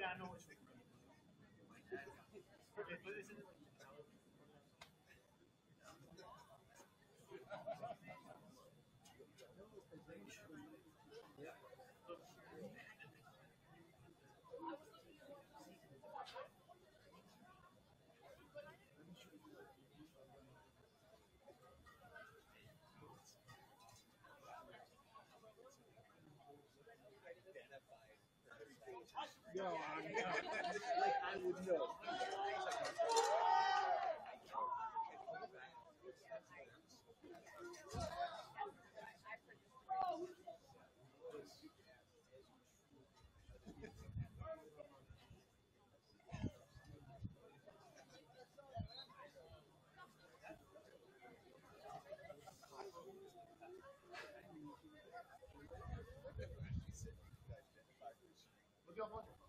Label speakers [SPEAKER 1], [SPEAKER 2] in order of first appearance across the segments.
[SPEAKER 1] Yeah, I know which one. Okay, but isn't it like
[SPEAKER 2] No, I'm not. Like, I would know.
[SPEAKER 3] Let's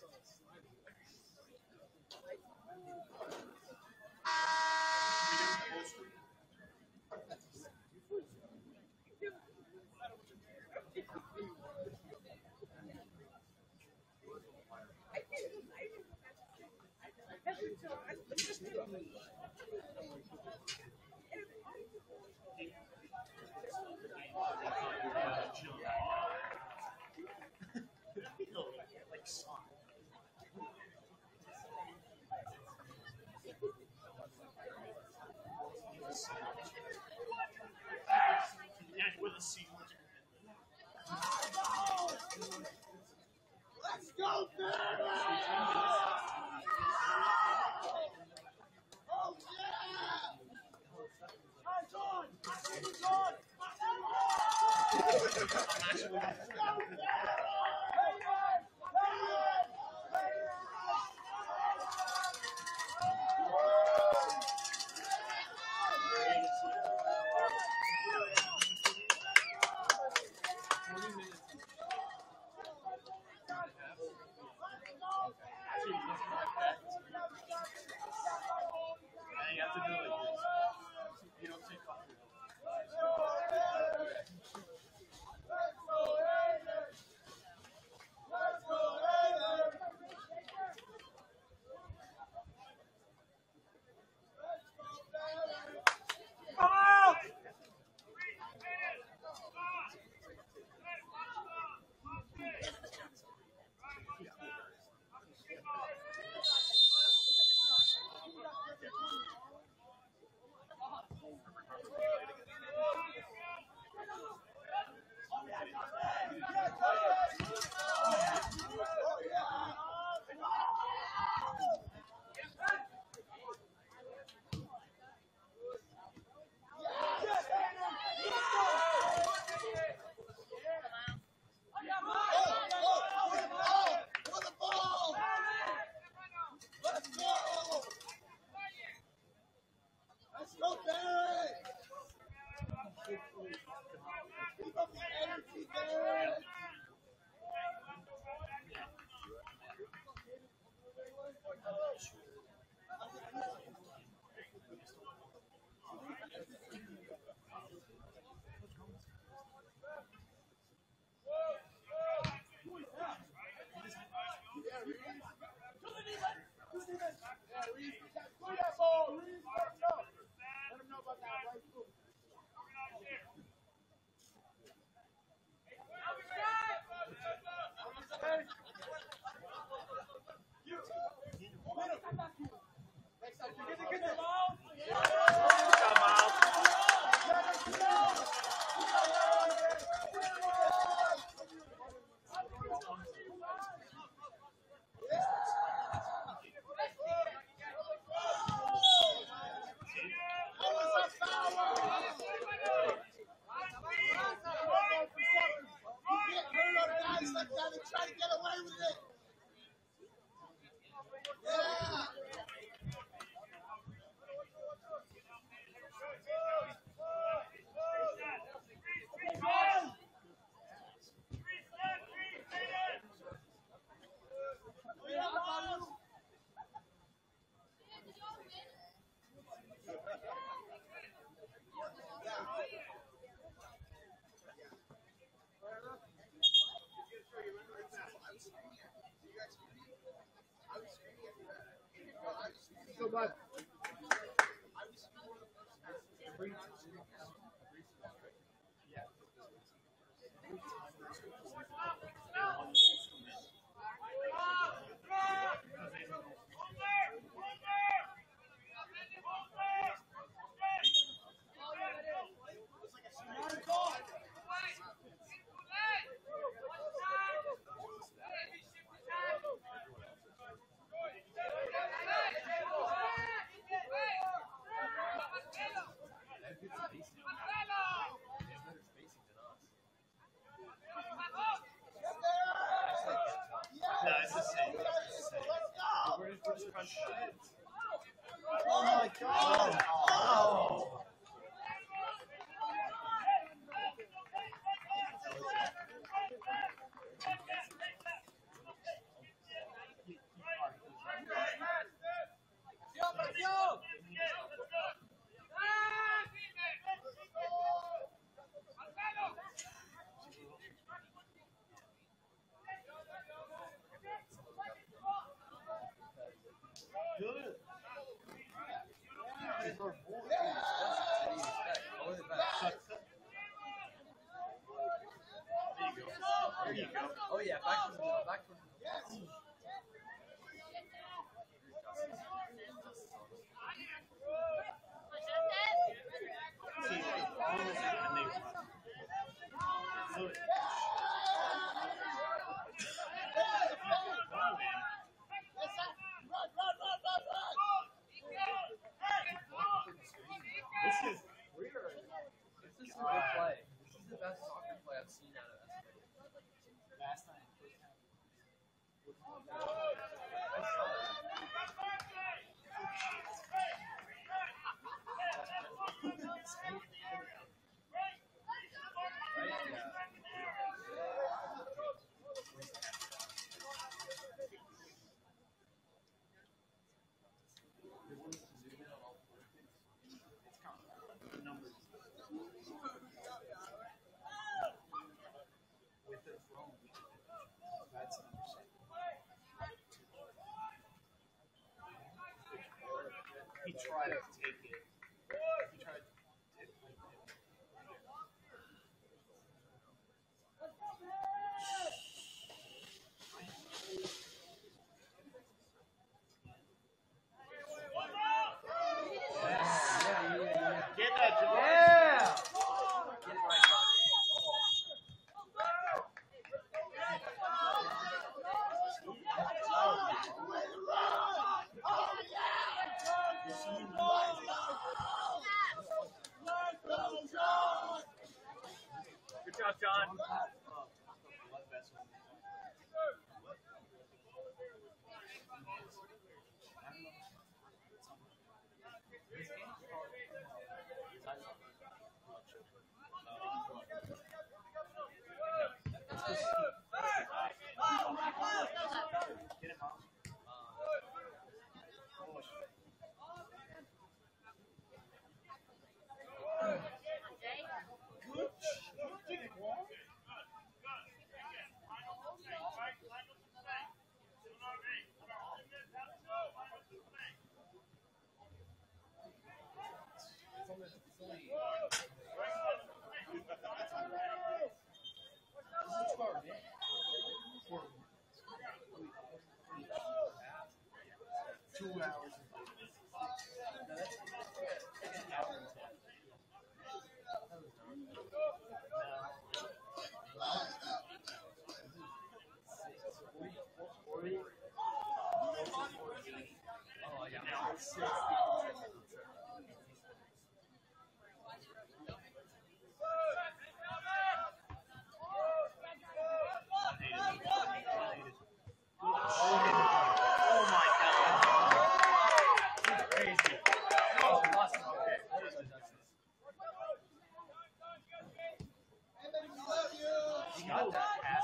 [SPEAKER 1] No, Yeah, with a C.
[SPEAKER 3] Let's go! Oh, yeah! Eyes on! Eyes on! Let's go!
[SPEAKER 1] John. Two hours.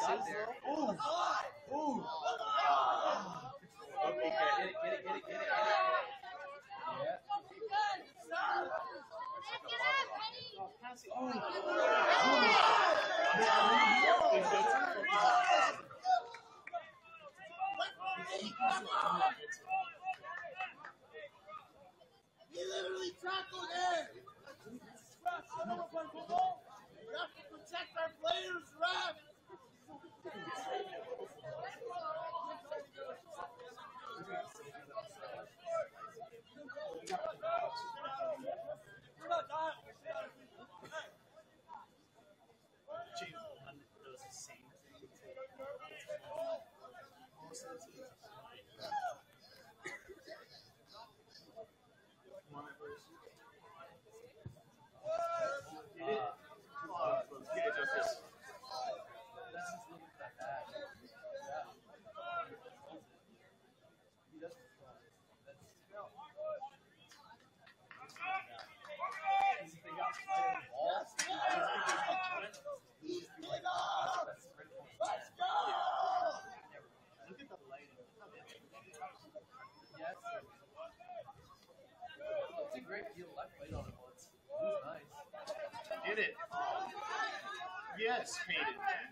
[SPEAKER 4] Oh! there.
[SPEAKER 1] I it Did it? Yes, faded.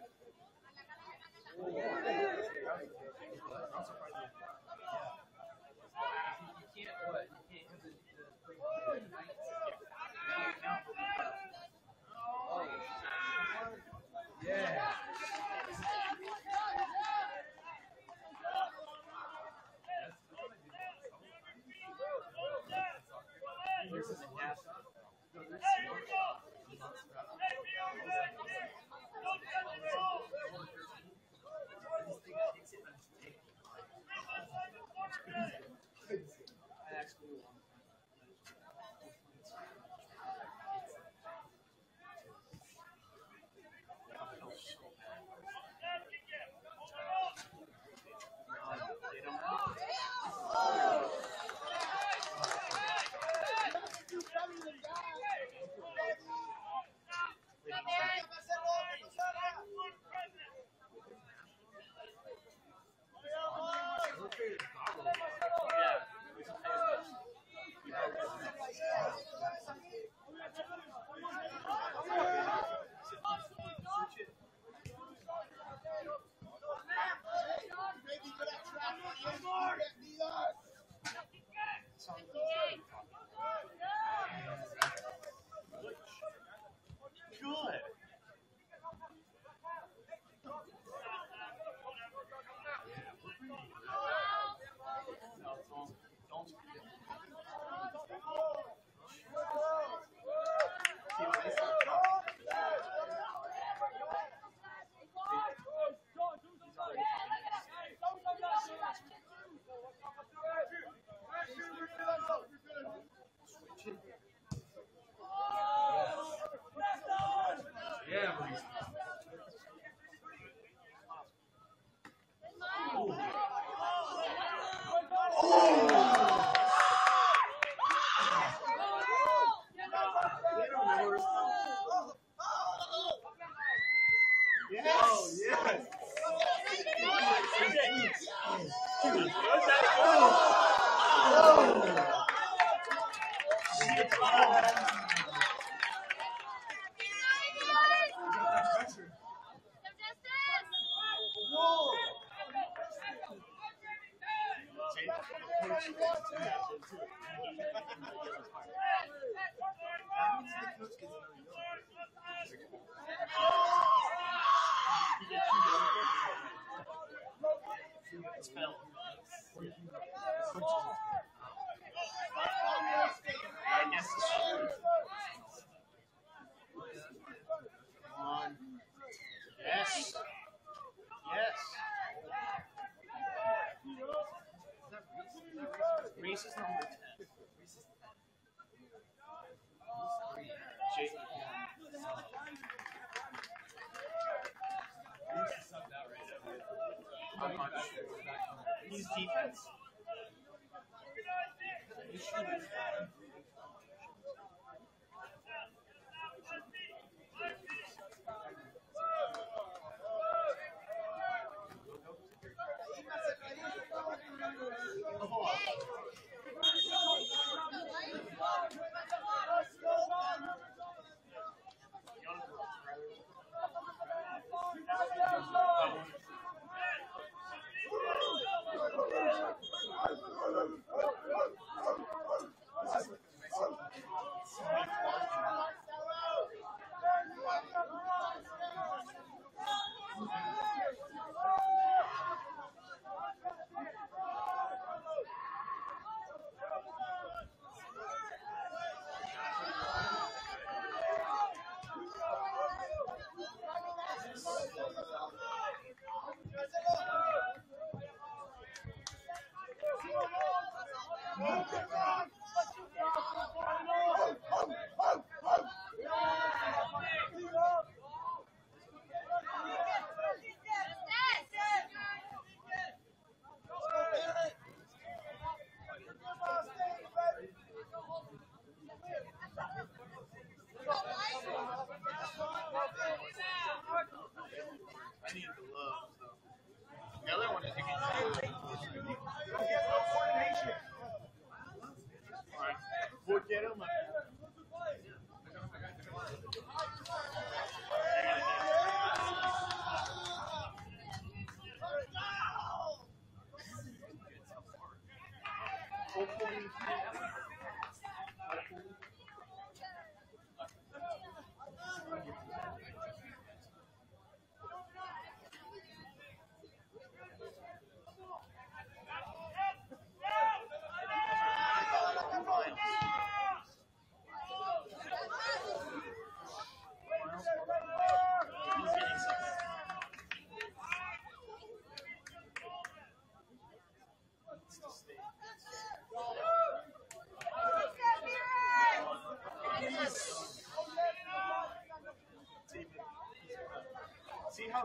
[SPEAKER 1] See how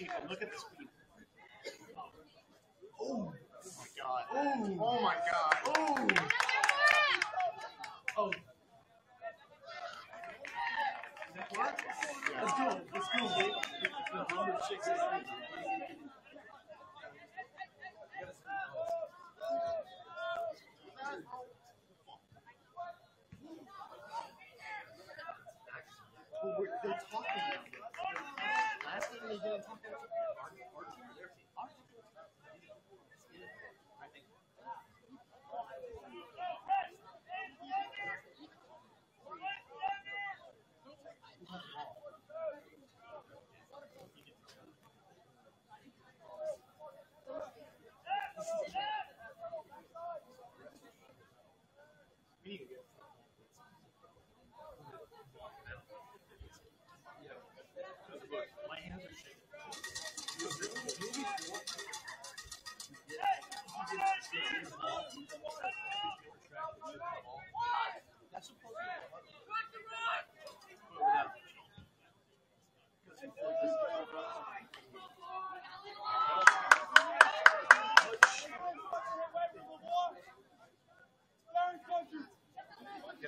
[SPEAKER 1] look at these people! Oh, my god. Oh, oh my god. Oh. Oh. What? Let's go. Let's go, babe. They're talking.
[SPEAKER 2] We need to.
[SPEAKER 1] Get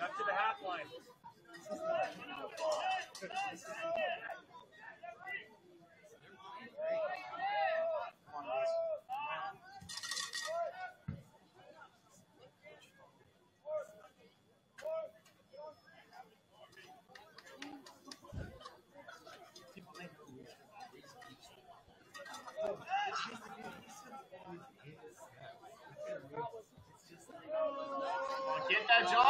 [SPEAKER 1] up to the half line. Yeah, John.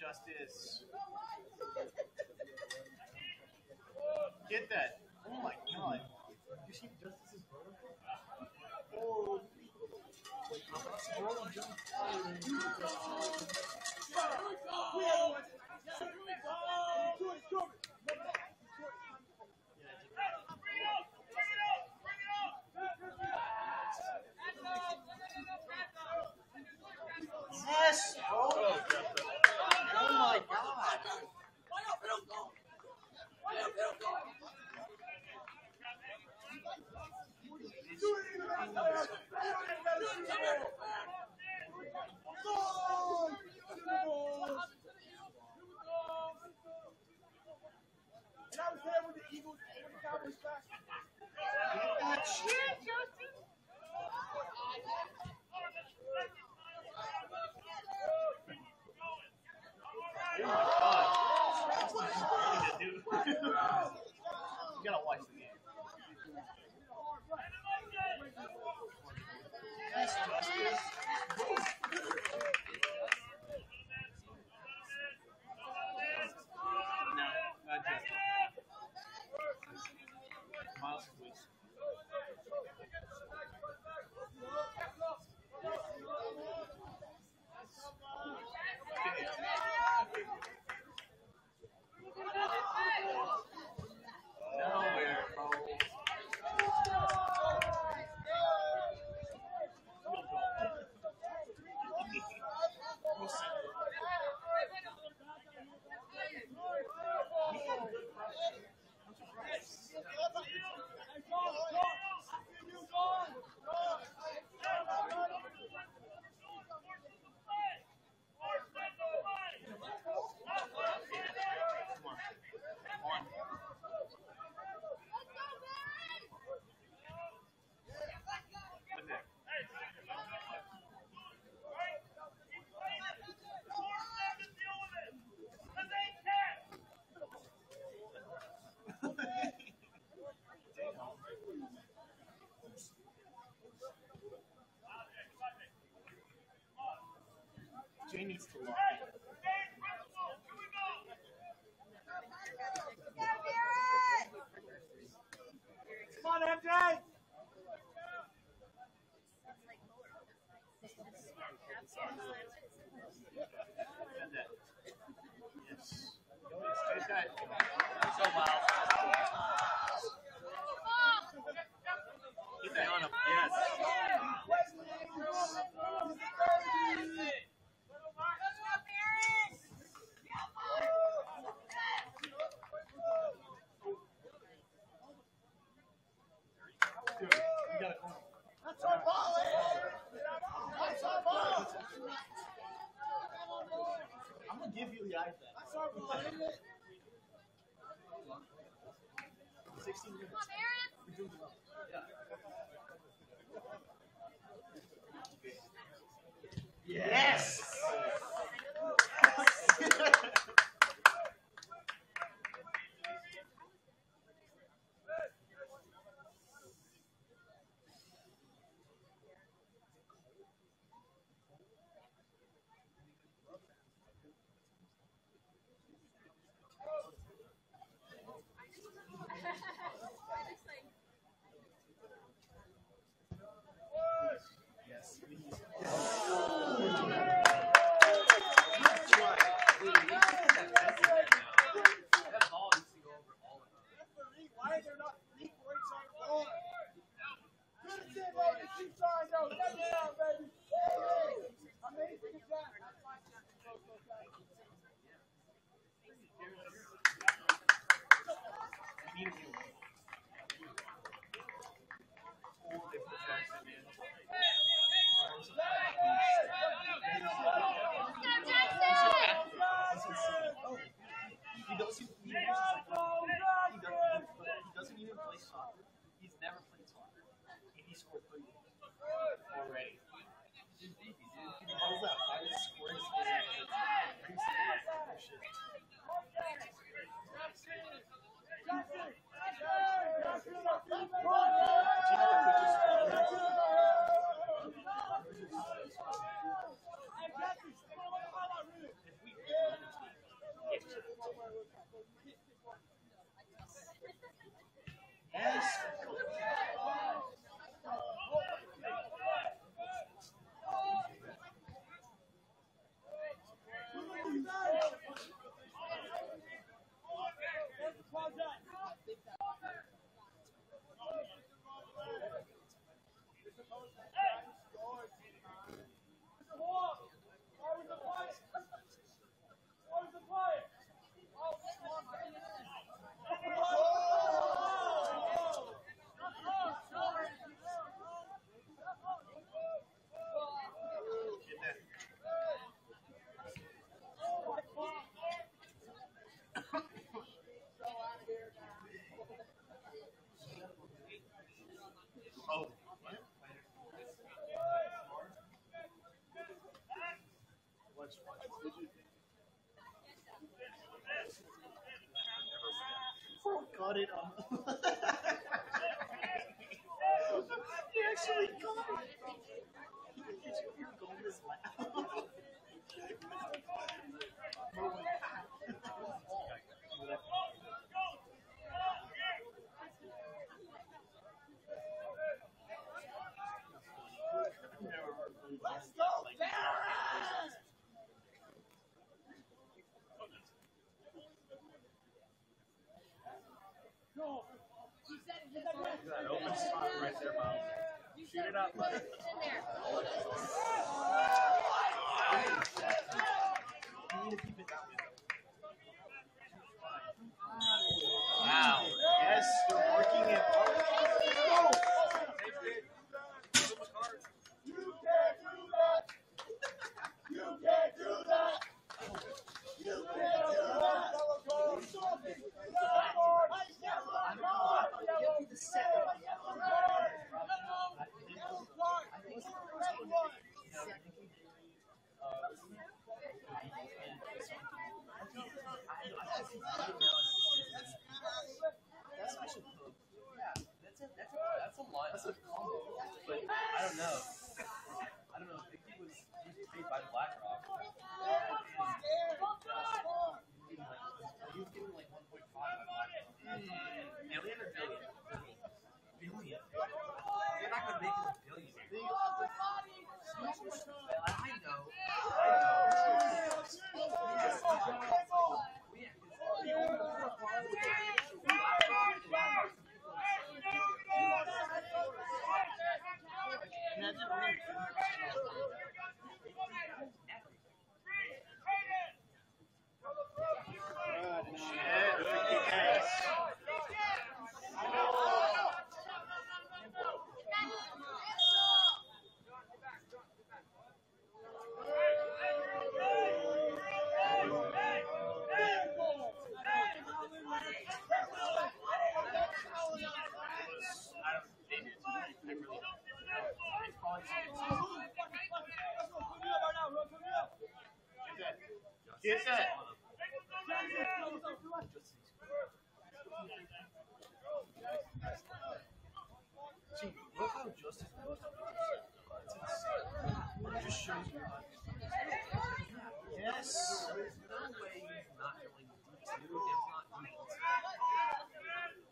[SPEAKER 1] Justice. Get that. Oh my god.
[SPEAKER 2] You see Justice's brother? Oh.
[SPEAKER 1] Yes!
[SPEAKER 3] And I was there with the Eagles and the Cowboys.
[SPEAKER 1] Shit, needs to
[SPEAKER 3] learn. It
[SPEAKER 1] on.
[SPEAKER 2] up, buddy. You need to keep it that way. Wow. Yes, they're working it.
[SPEAKER 1] You can't do that! You can't do that! You can't do that! Yellow card! Yellow card! Yellow card! Yellow card! Yellow card! Yellow card! Red one!
[SPEAKER 2] That's actually cool.
[SPEAKER 4] Yeah, that's a that's a that's a lot.
[SPEAKER 2] That's a combo.
[SPEAKER 4] But I don't know. I don't know. Vicky was he was paid by BlackRock. He was getting like 1.5 by BlackRock.
[SPEAKER 2] Million or billion?
[SPEAKER 4] Billion. They're not gonna make it a billion. I know.
[SPEAKER 2] Imagine
[SPEAKER 1] Get that. See, look how Justice knows how to do this. It's insane. It just shows you how Yes.
[SPEAKER 4] There's no way he's not going to D2 if not defense.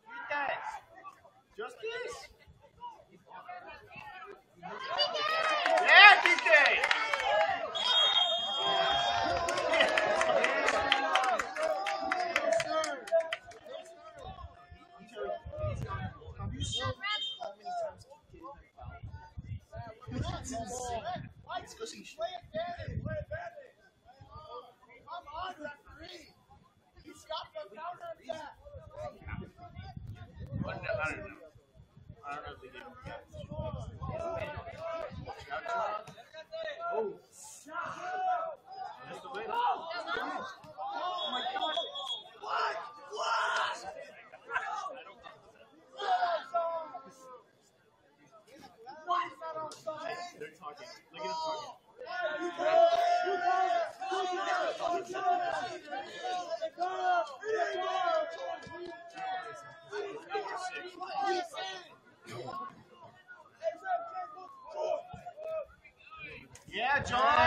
[SPEAKER 1] Get that. Justice. Yeah, DK. Have you seen how many times DK has been fouled? It's insane. It's because he's
[SPEAKER 2] Play advantage. Play advantage. Come on, referee. He stopped the counter attack.
[SPEAKER 1] But no, I don't know. I don't know if they gave him a catch. Watch out, John. Oh. Missed the win. Oh my God. What? What? Hey, they're talking. Look at him talking. Yeah, John.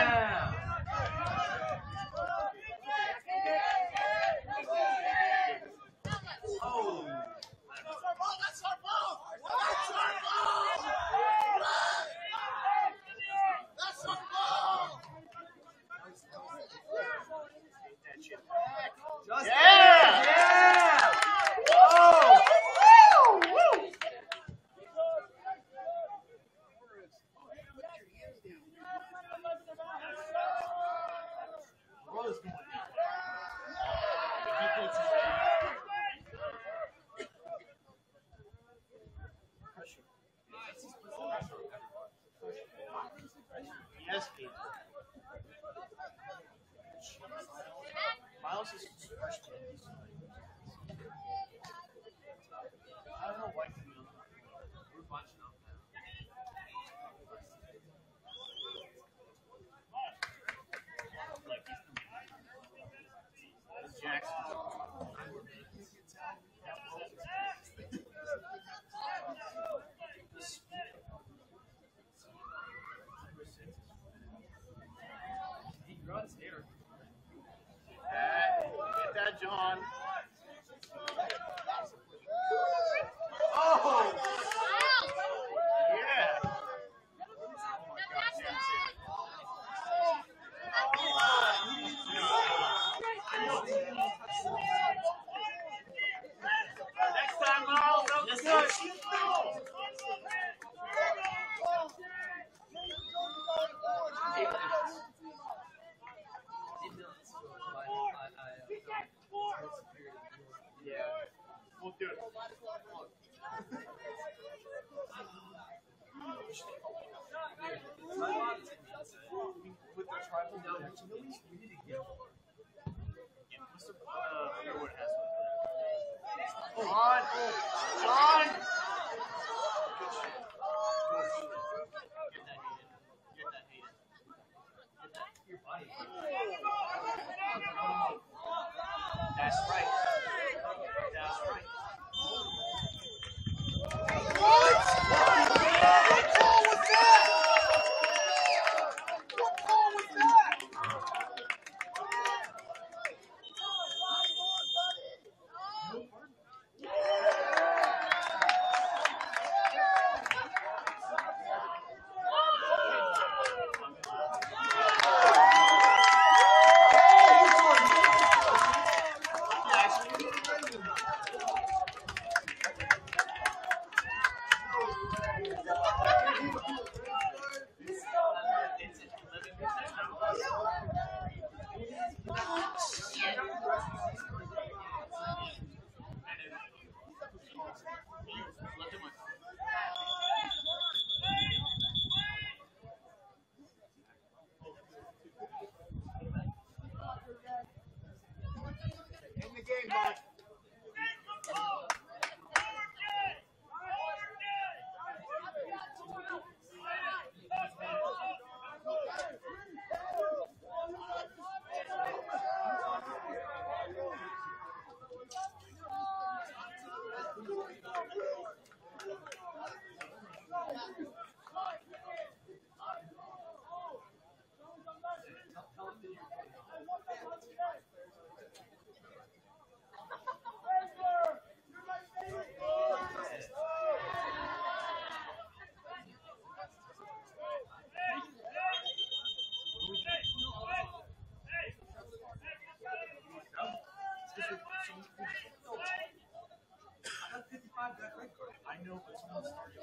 [SPEAKER 1] know.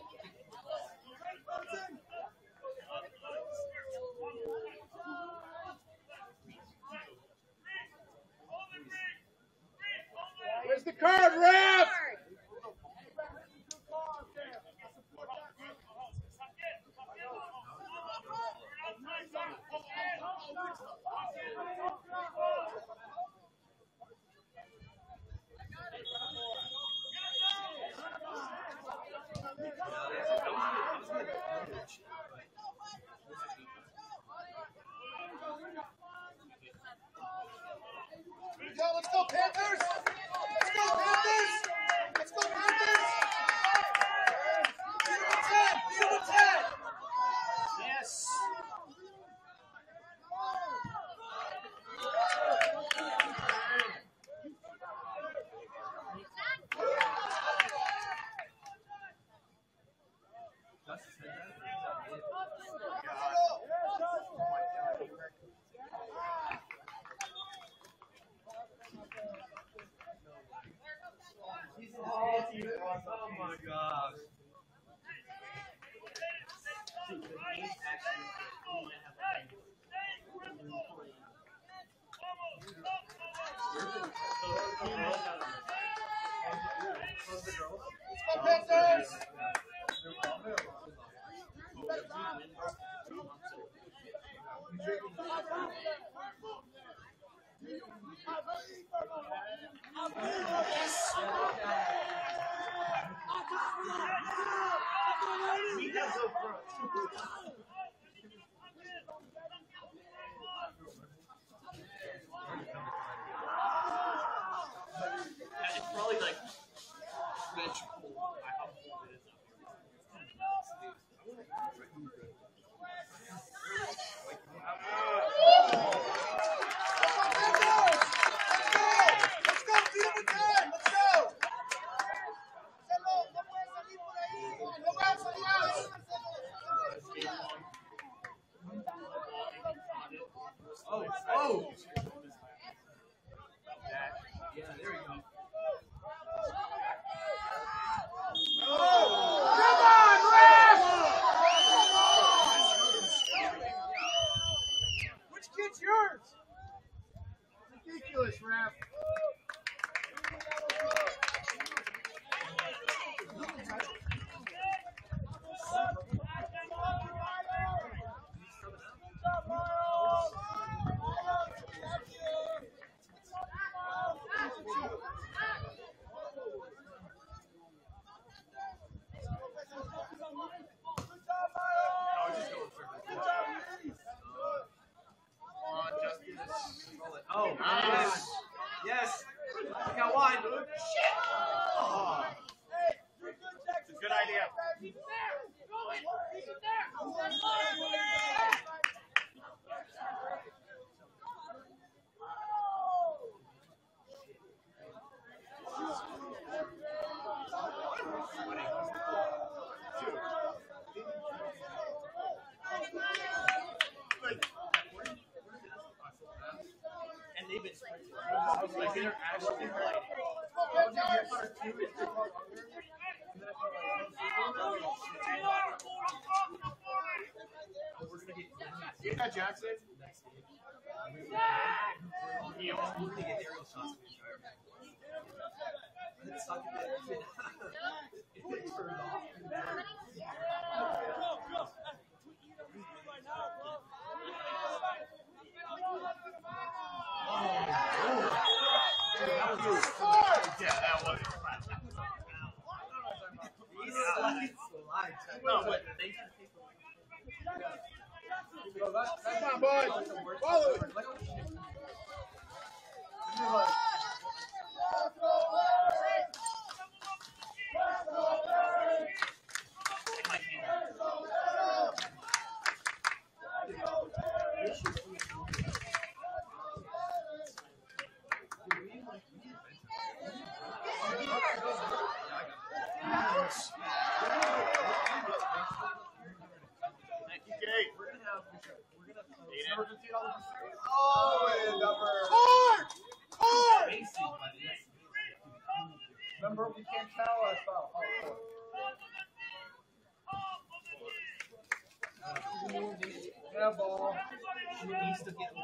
[SPEAKER 2] released at the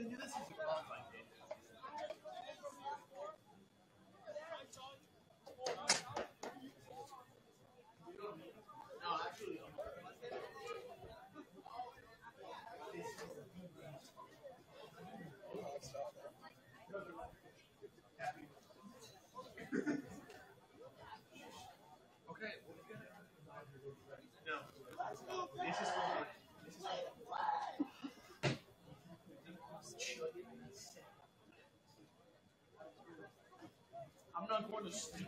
[SPEAKER 3] Señoras
[SPEAKER 2] y señores, want to
[SPEAKER 1] steal.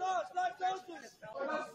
[SPEAKER 3] Oh
[SPEAKER 2] my
[SPEAKER 4] gosh, not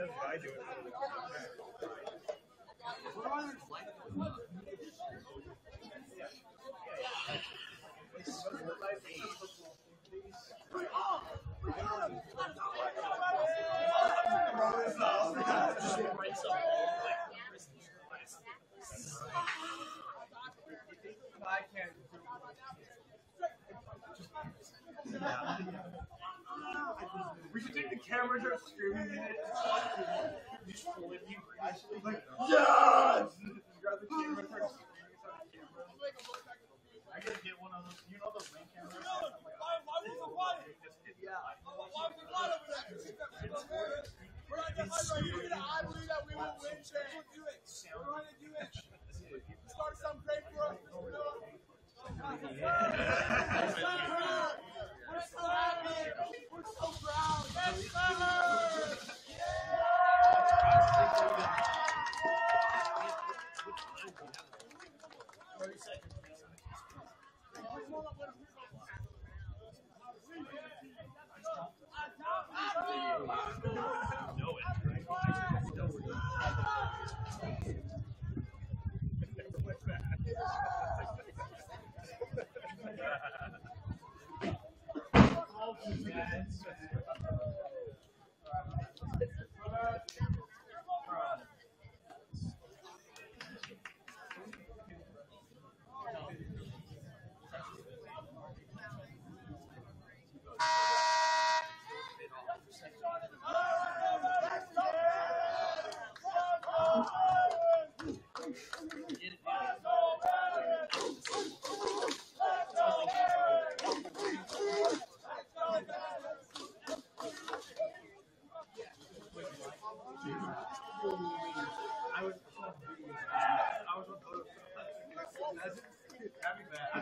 [SPEAKER 1] three, shot.
[SPEAKER 2] I can't. We should take the camera and start streaming it. Just flip you gracefully, like, yes!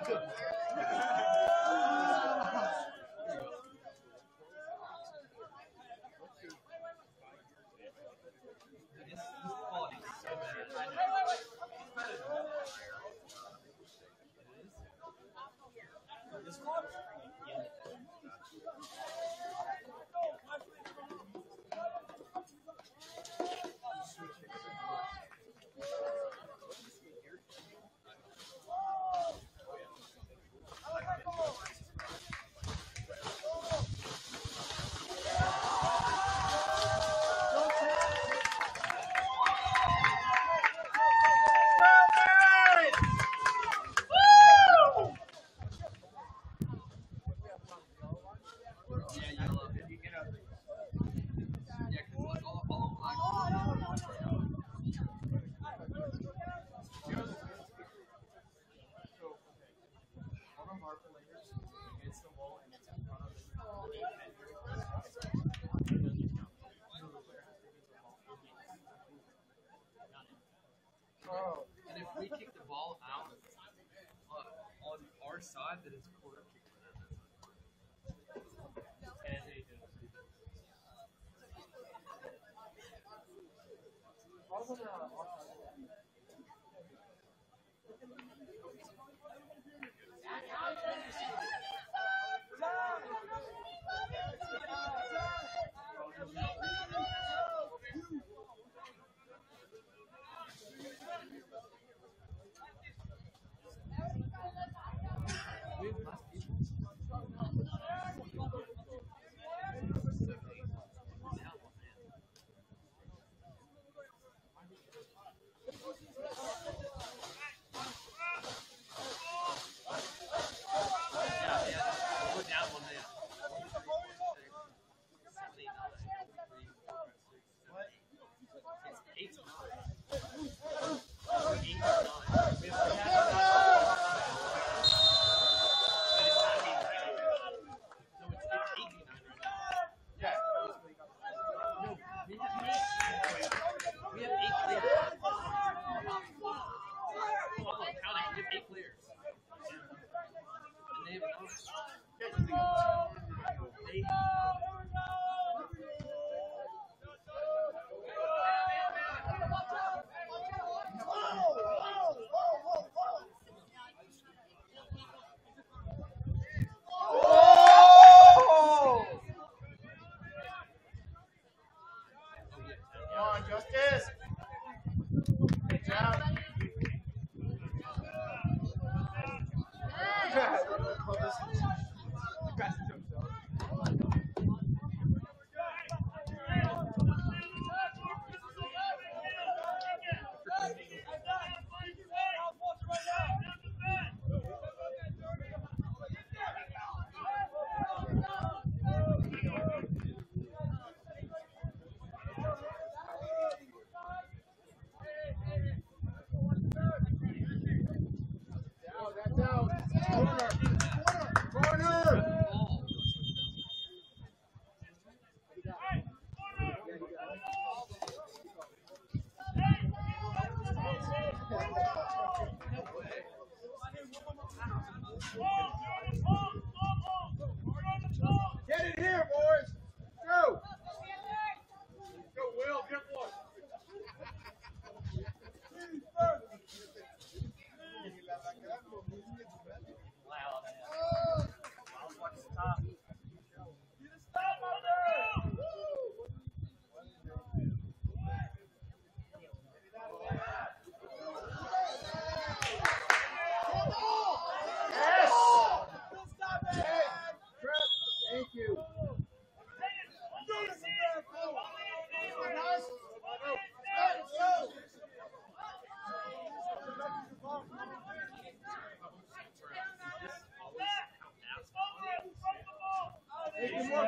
[SPEAKER 2] Good.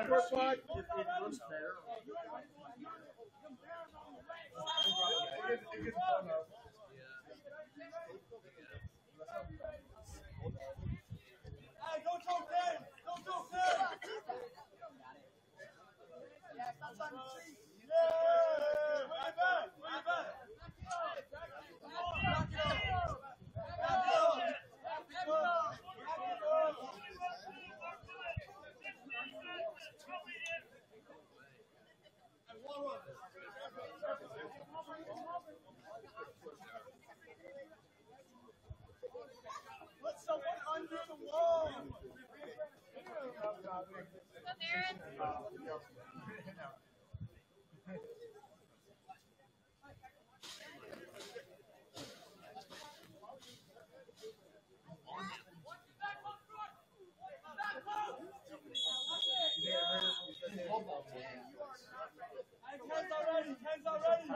[SPEAKER 2] It more quick, bud.
[SPEAKER 3] It looks better.
[SPEAKER 2] Put someone under the wall. Ken's already. Ken's already.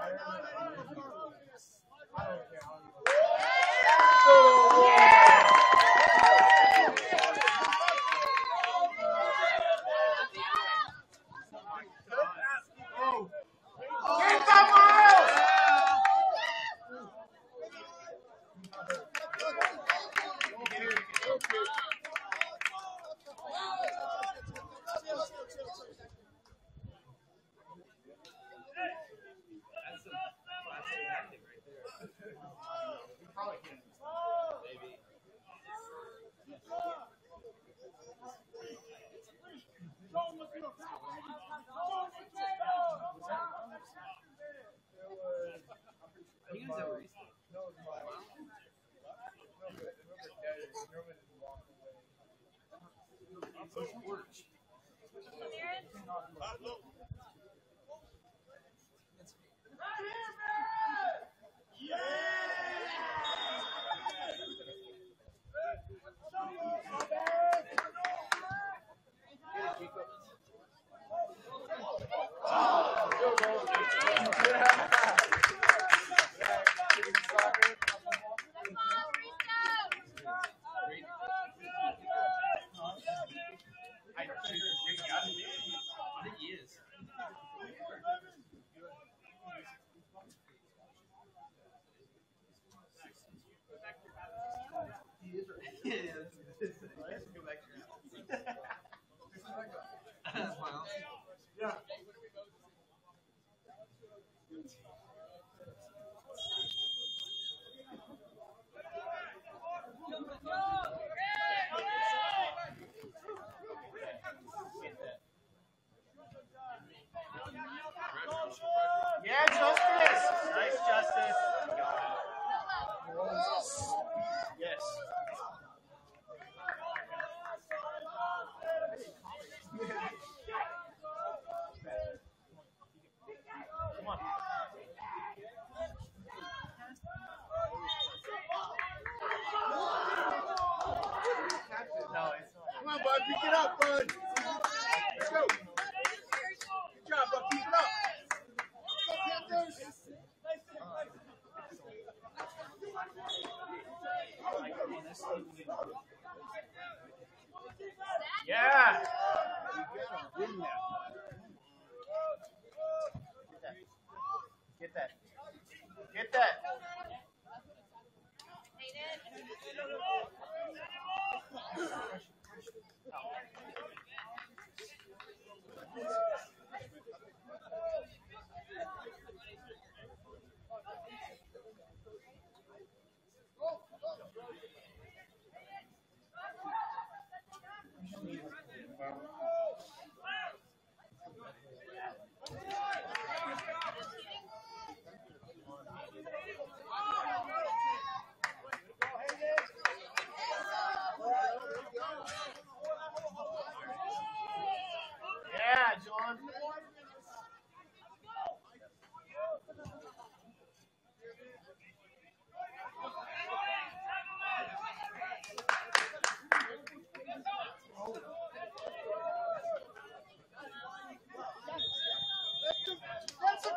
[SPEAKER 3] Come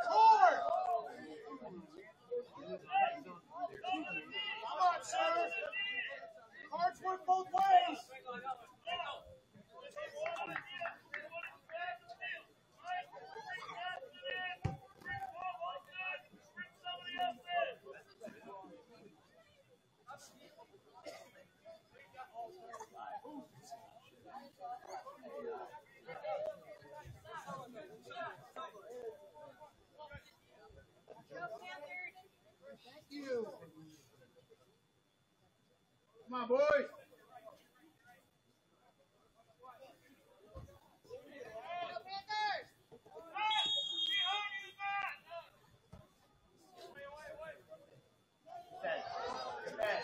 [SPEAKER 3] on, sir. Cards work both ways. Thank you. Come on, boys.
[SPEAKER 1] Set. Set.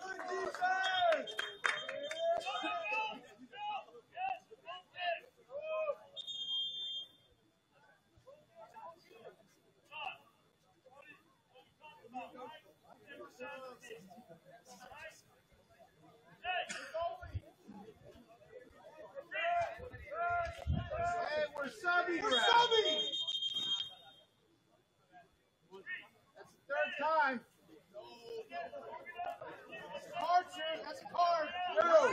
[SPEAKER 3] Good defense. Hey, we're subbing. We're subbing. That's the third time. Card trick. That's a card. No.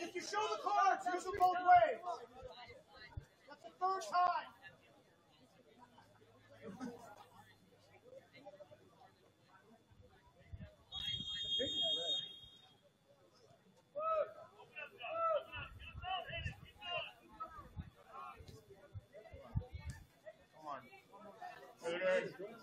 [SPEAKER 3] If you show the cards, use them both ways. That's the third time.
[SPEAKER 1] Hayden.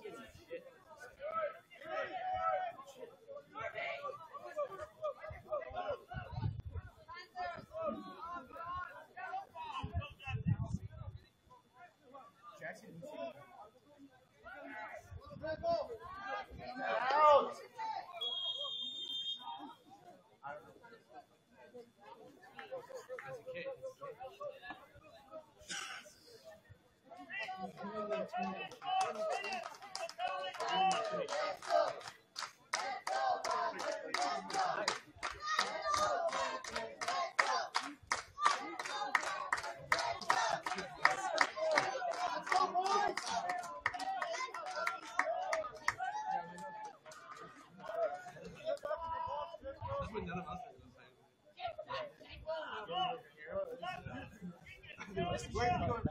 [SPEAKER 1] Jackson. Out. As a kid.
[SPEAKER 3] Let's go, boys.
[SPEAKER 2] That's what none of gonna say.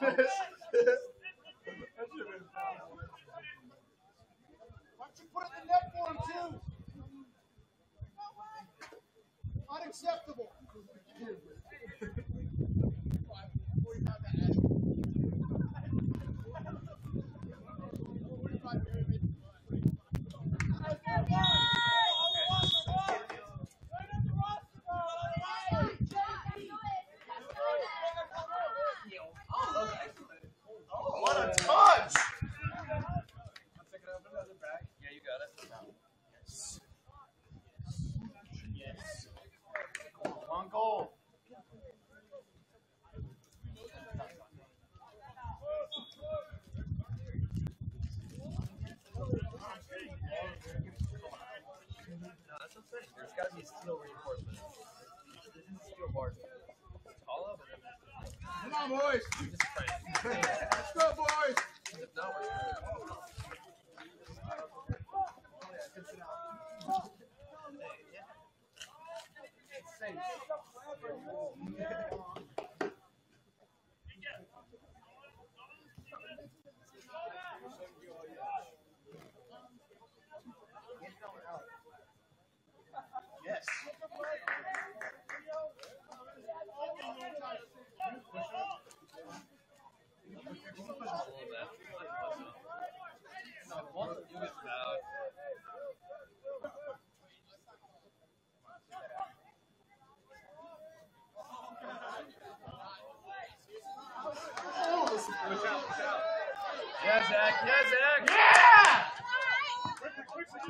[SPEAKER 1] fish.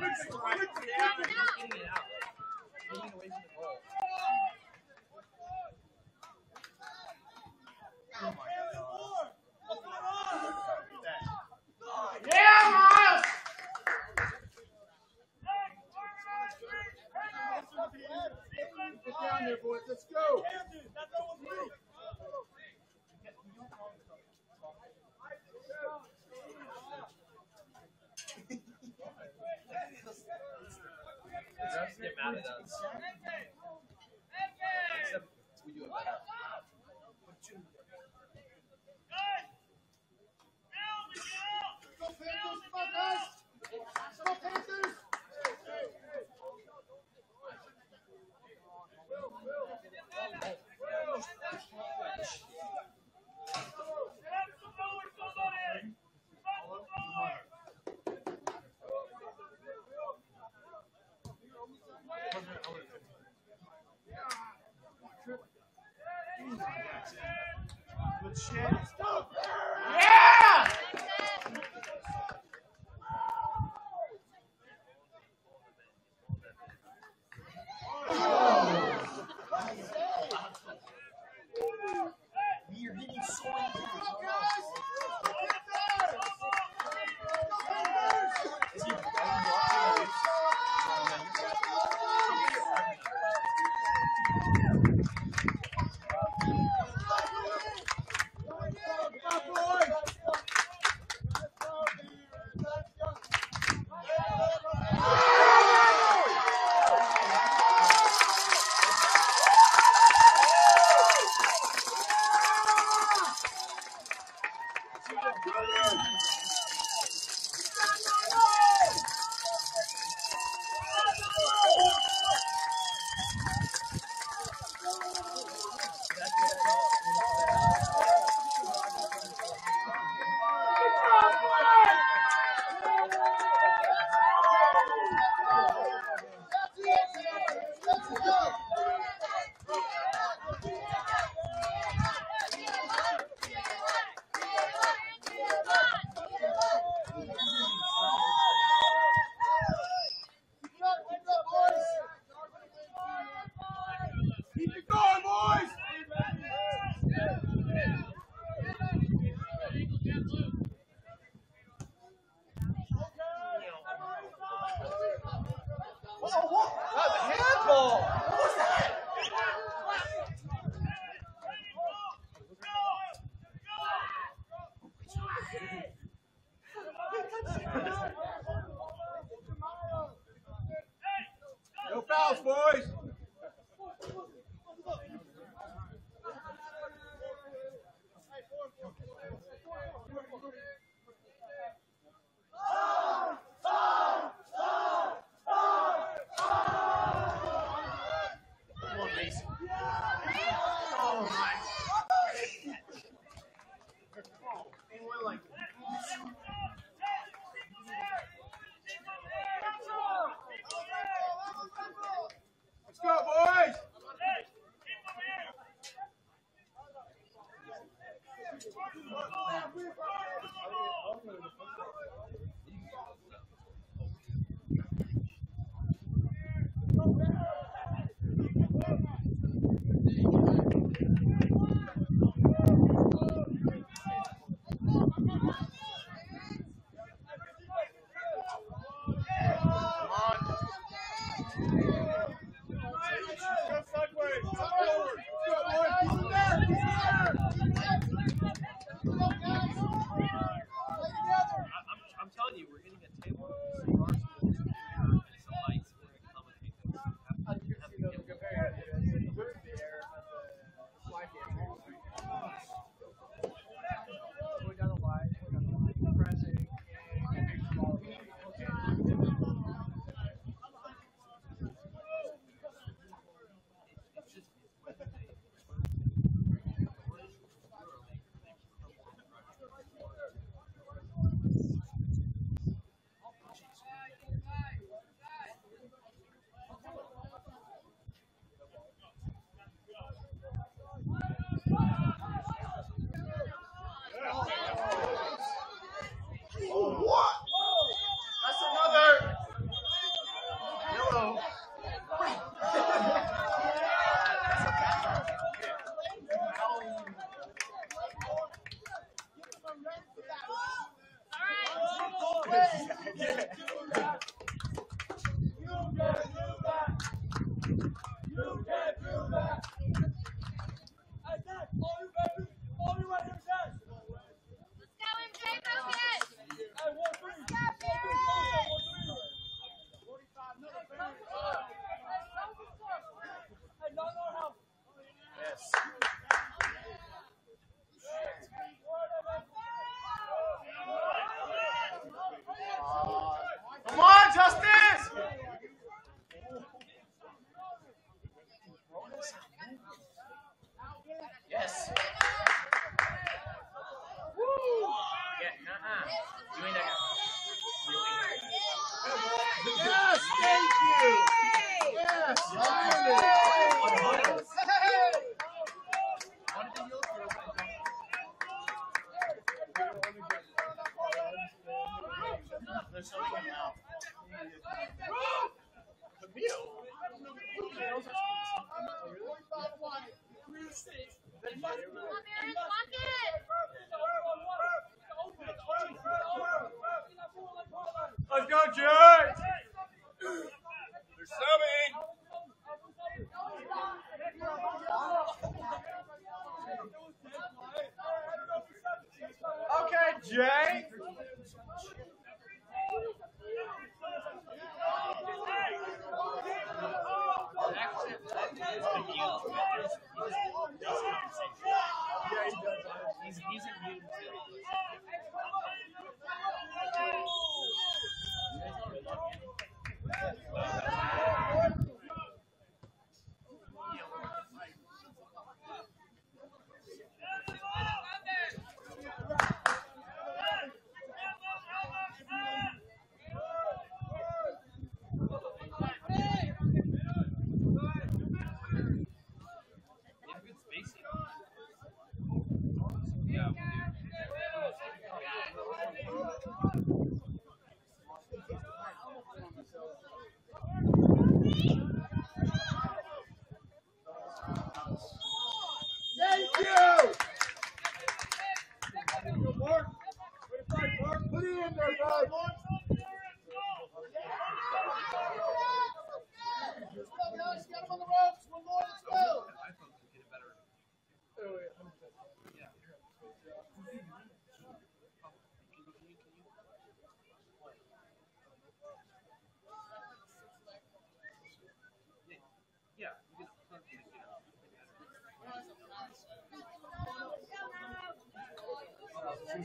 [SPEAKER 1] Yeah.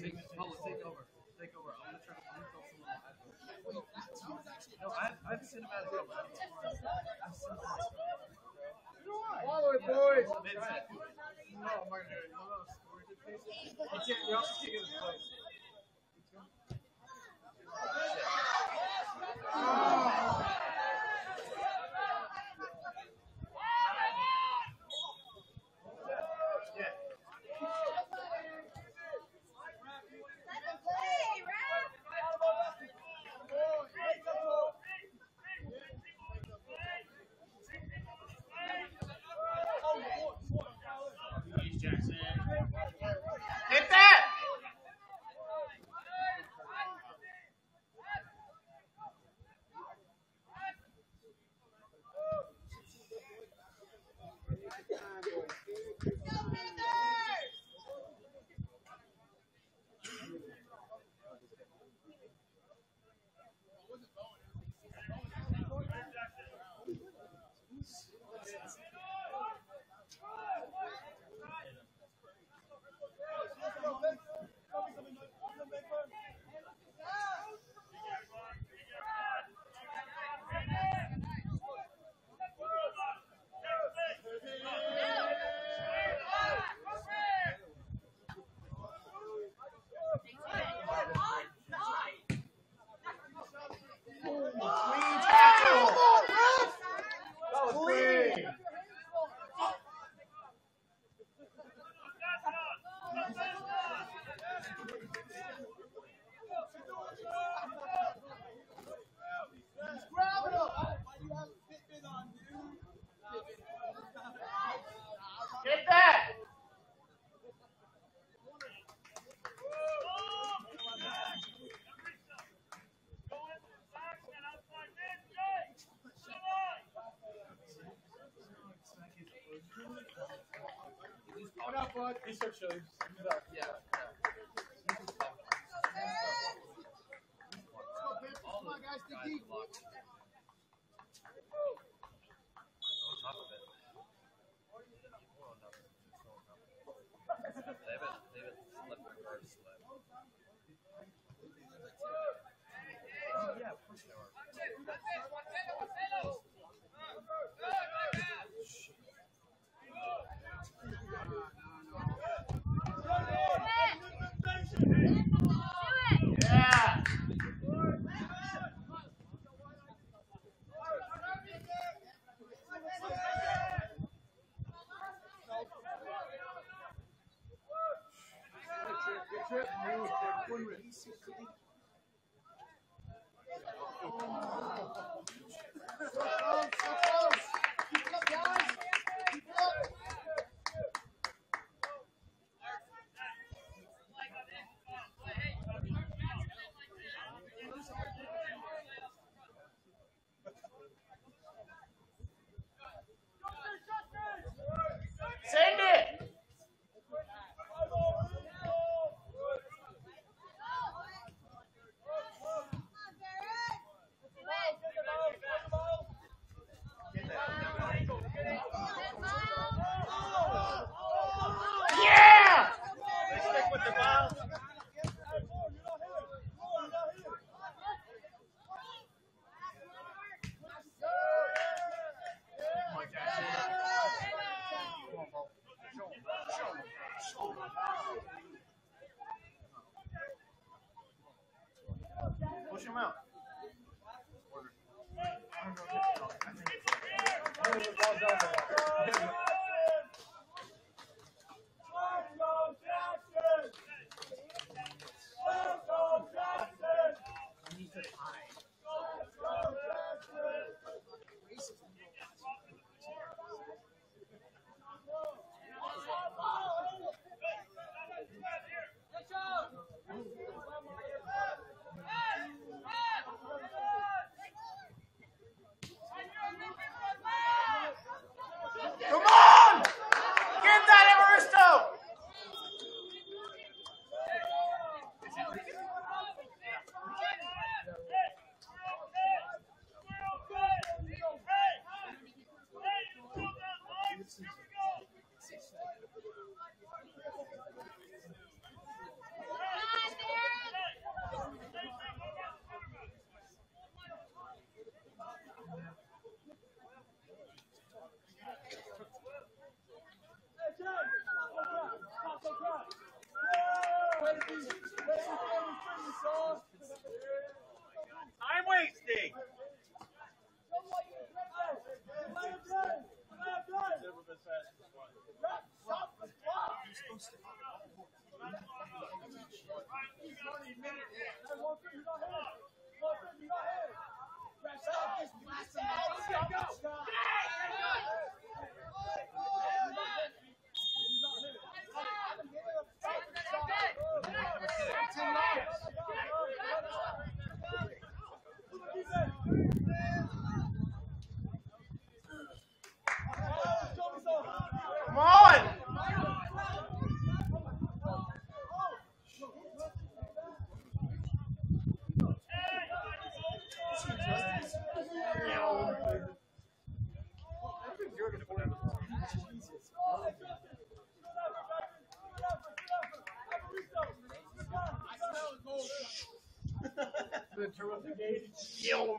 [SPEAKER 4] Take, Paula, over. Take over. I'm gonna try to I'm gonna tell someone what No, I've, I've.
[SPEAKER 1] Follow it, boys. No, I'm not gonna do it. No. You can't, also can't his place. What up, bud?
[SPEAKER 4] You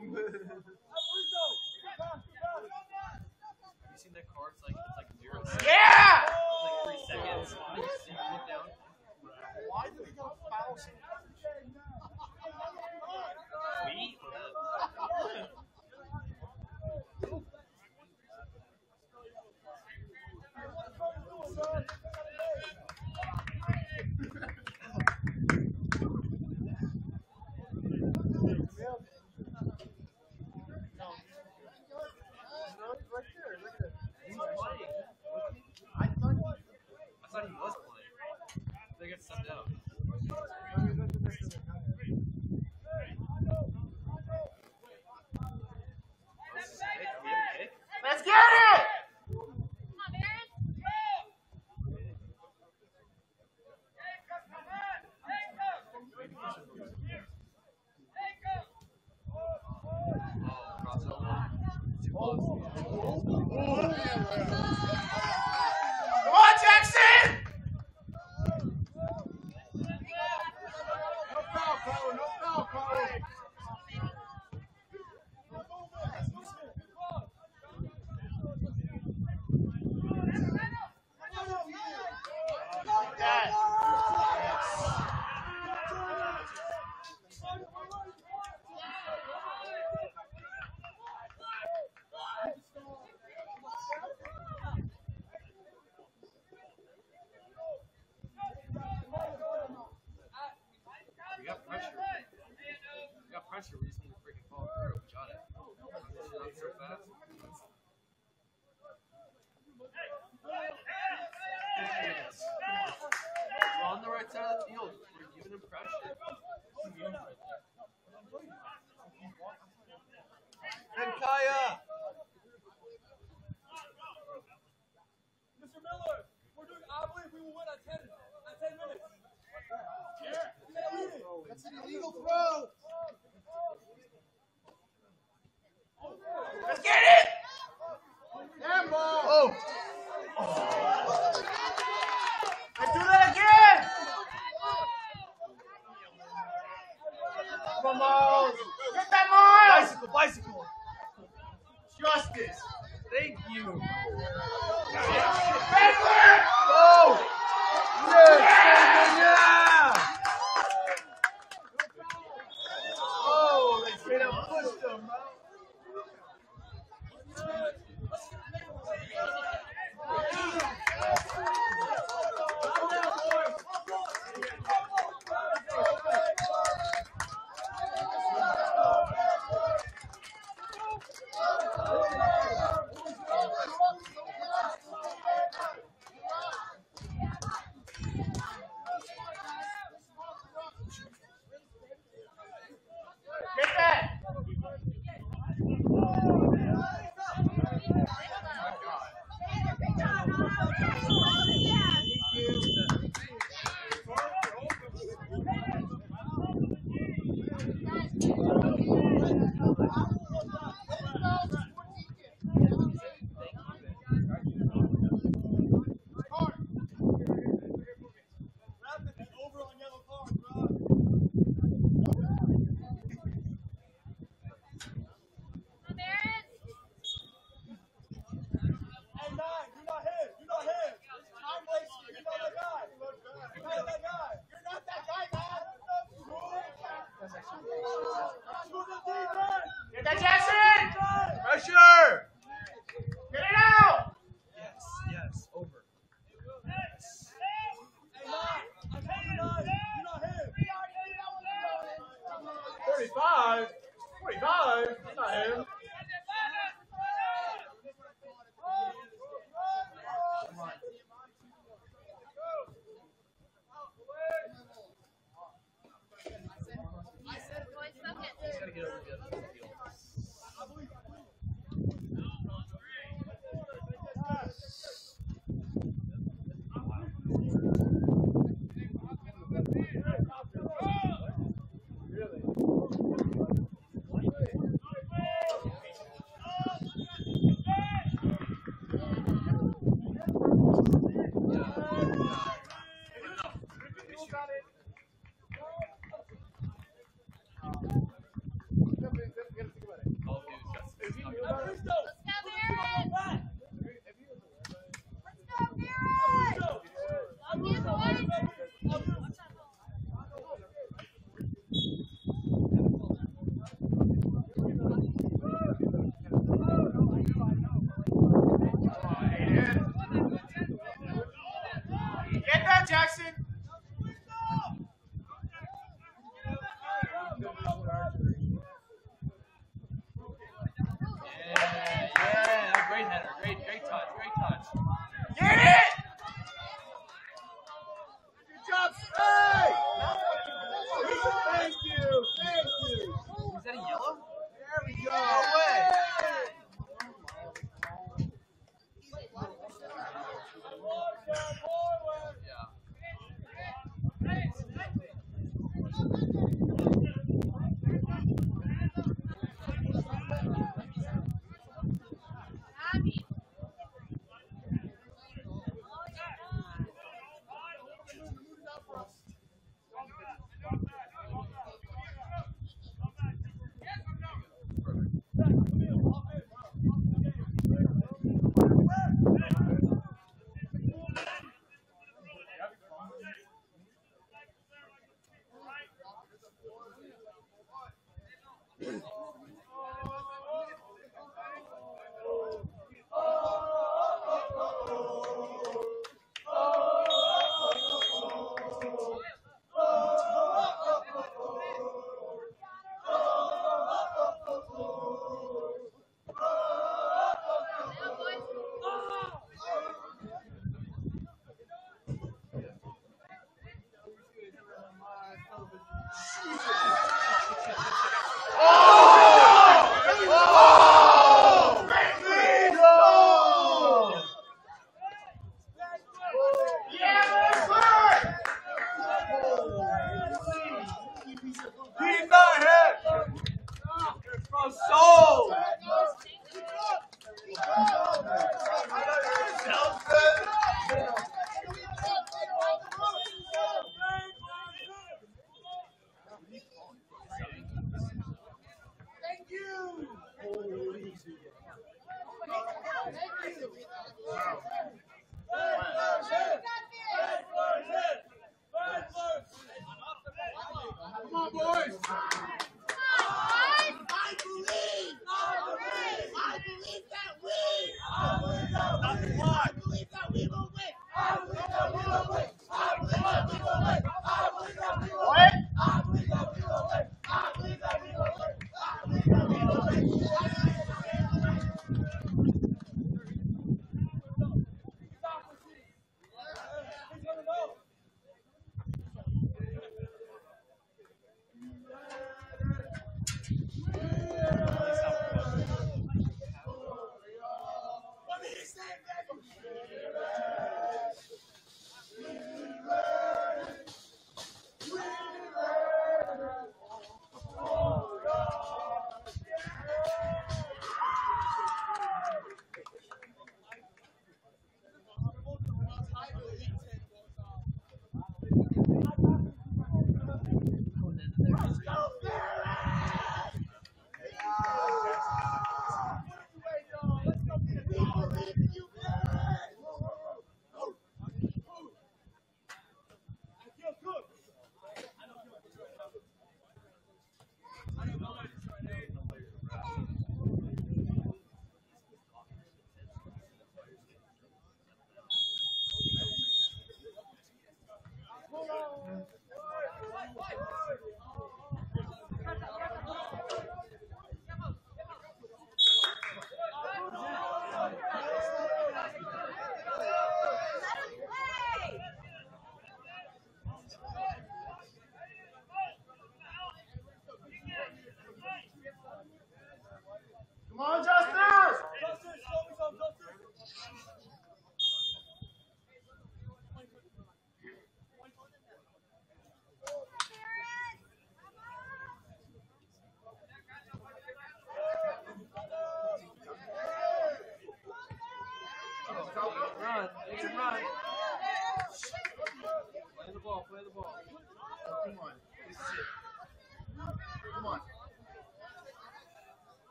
[SPEAKER 2] run.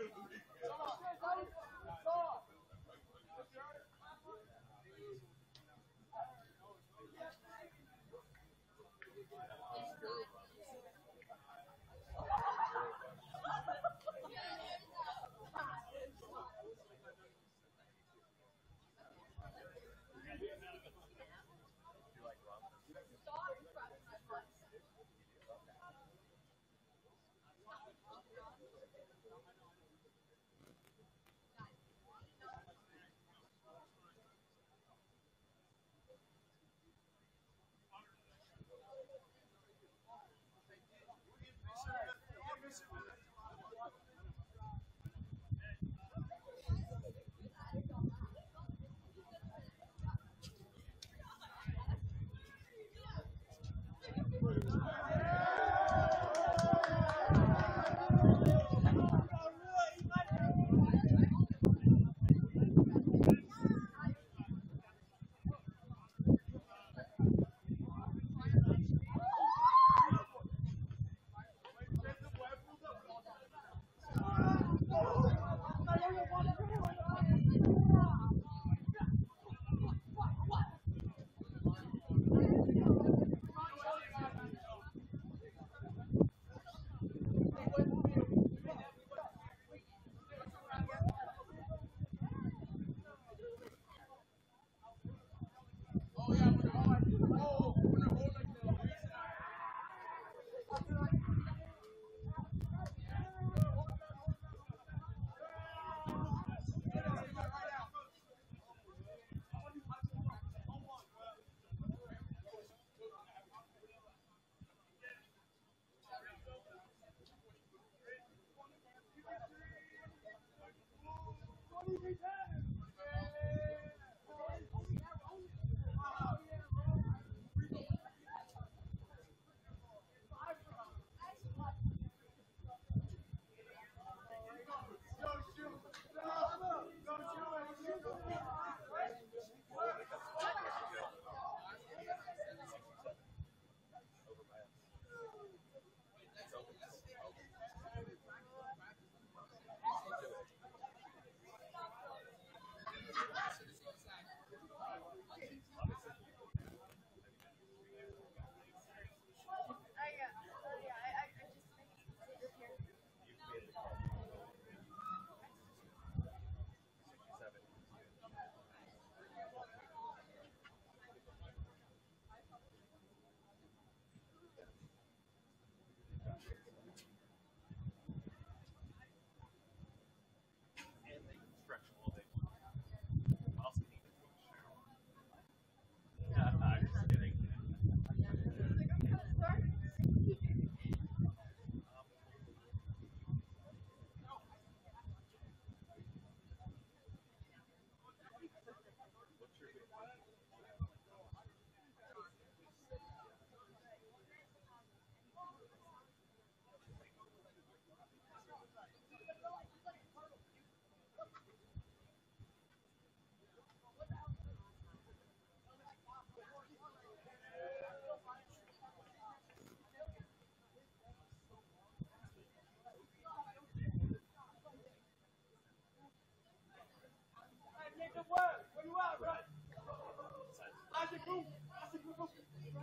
[SPEAKER 2] Philly.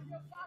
[SPEAKER 2] your father.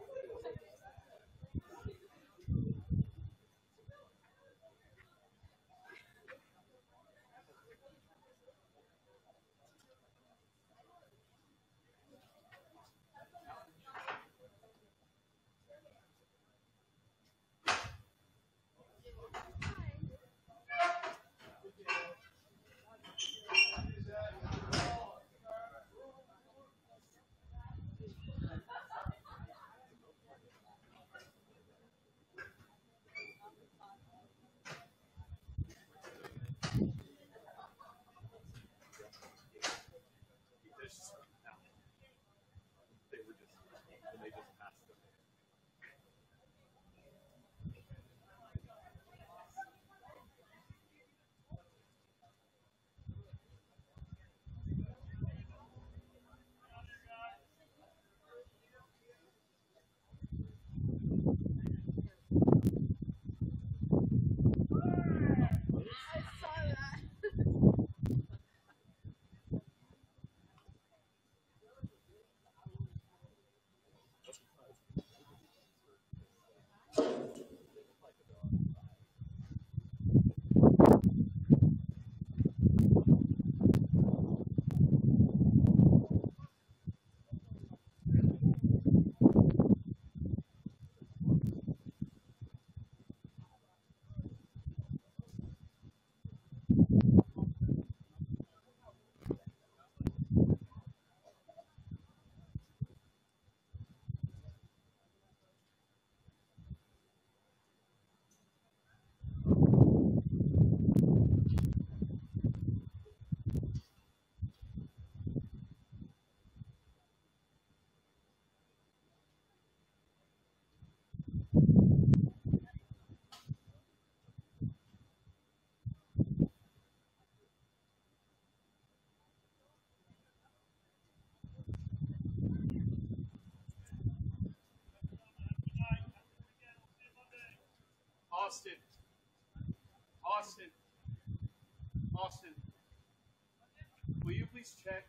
[SPEAKER 2] Austin. Austin. Austin. Will
[SPEAKER 4] you please check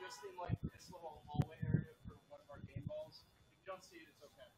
[SPEAKER 4] just in like this little hallway area for one of our game balls? If you don't
[SPEAKER 3] see it,
[SPEAKER 2] it's
[SPEAKER 3] okay.